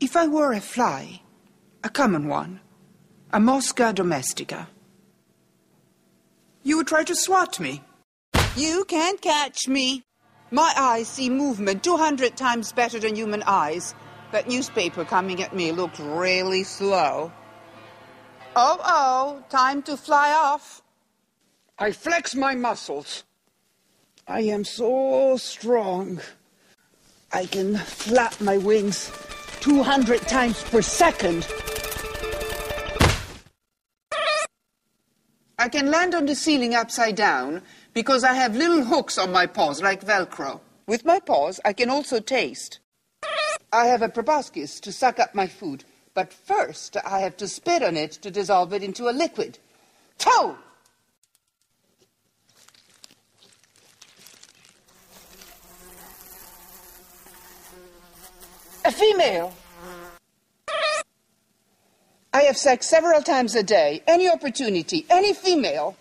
If I were a fly, a common one, a Musca domestica, you would try to swat me. You can't catch me. My eyes see movement 200 times better than human eyes. That newspaper coming at me looked really slow. Oh, oh, time to fly off. I flex my muscles. I am so strong. I can flap my wings 200 times per second. I can land on the ceiling upside down because I have little hooks on my paws like Velcro. With my paws, I can also taste. I have a proboscis to suck up my food, but first I have to spit on it to dissolve it into a liquid. Toe! A female. I have sex several times a day. Any opportunity, any female.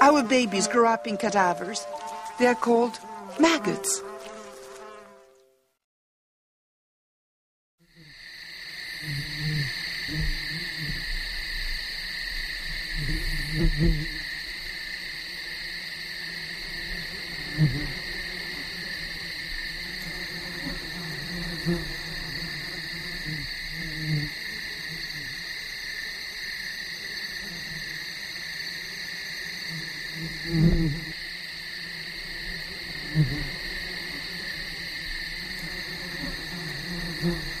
Our babies grow up in cadavers. They are called maggots. Mm-hmm. Mm-hmm.